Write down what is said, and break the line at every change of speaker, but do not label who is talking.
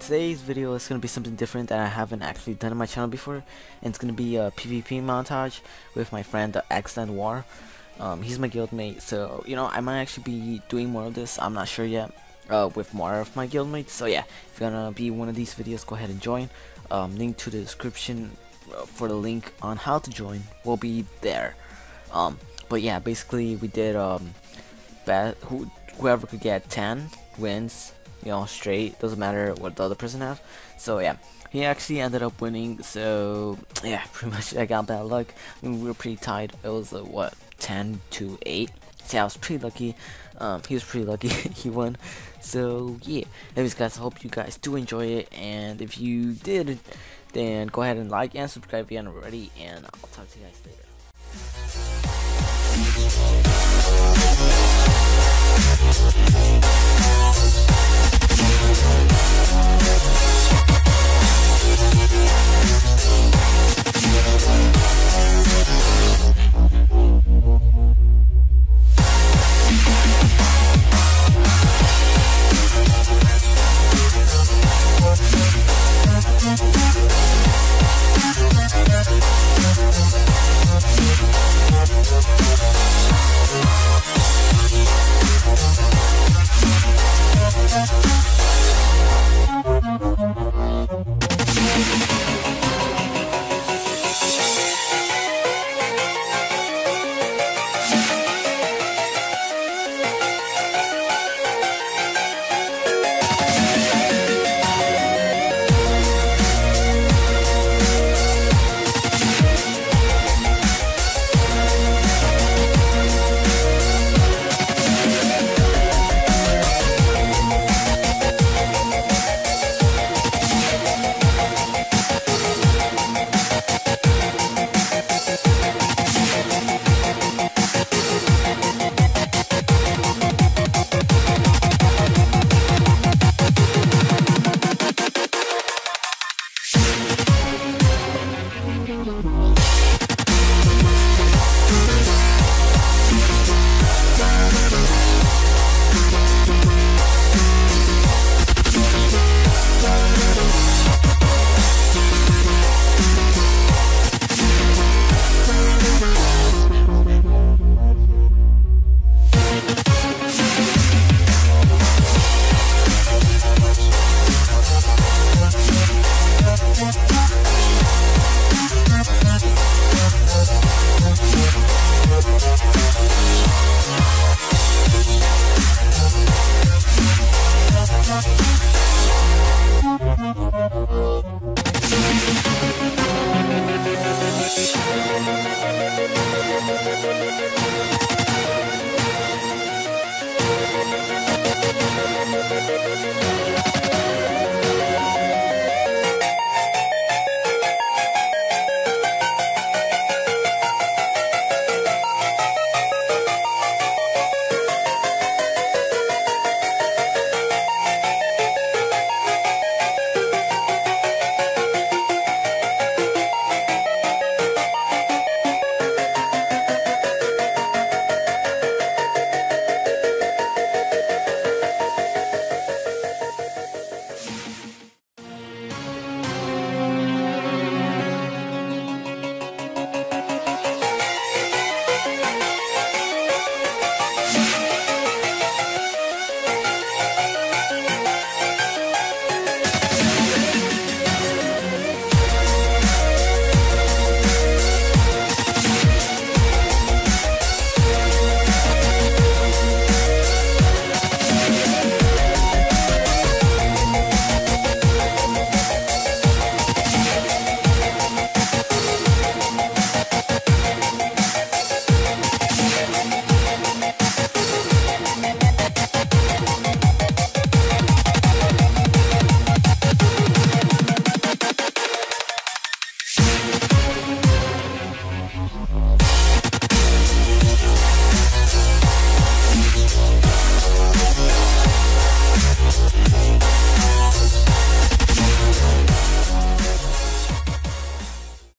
today's video is going to be something different that I haven't actually done on my channel before. And it's going to be a PvP montage with my friend uh, XLendWar. Um, he's my guildmate, so, you know, I might actually be doing more of this. I'm not sure yet. Uh, with more of my guildmates. So yeah, if you're gonna be one of these videos, go ahead and join. Um, link to the description uh, for the link on how to join will be there. Um, but yeah, basically we did um, who whoever could get 10 wins you know, straight. Doesn't matter what the other person has. So yeah, he actually ended up winning. So yeah, pretty much I got bad luck. I mean, we were pretty tied. It was uh, what 10 to 8. So I was pretty lucky. Um, he was pretty lucky. he won. So yeah, anyways guys, I hope you guys do enjoy it. And if you did, then go ahead and like and subscribe if you haven't already. And I'll talk to you guys later.